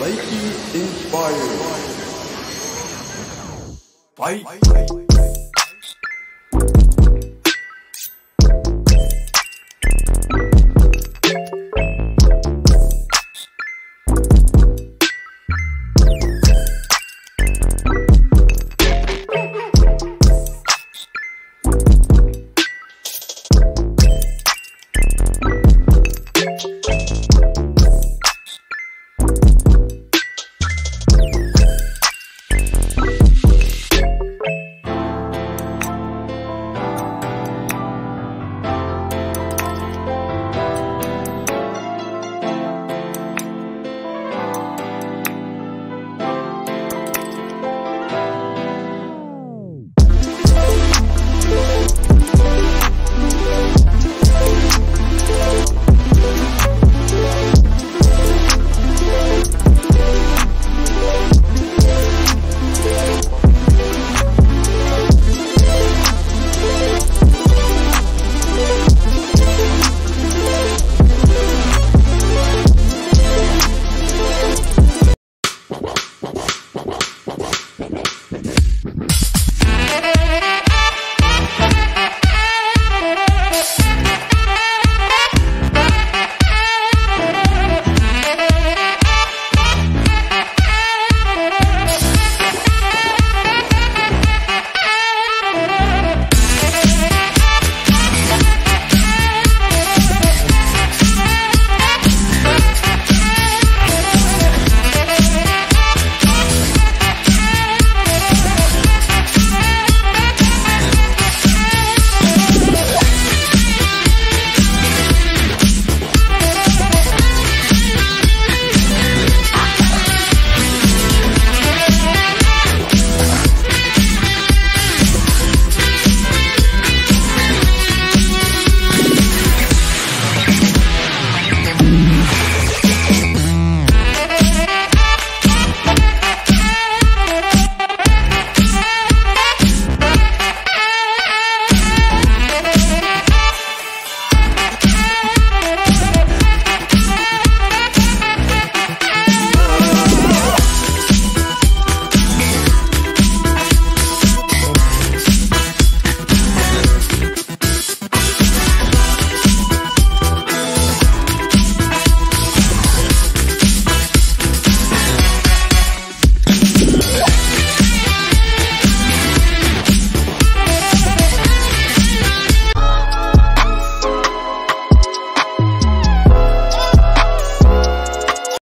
Reiki inspired. Fight.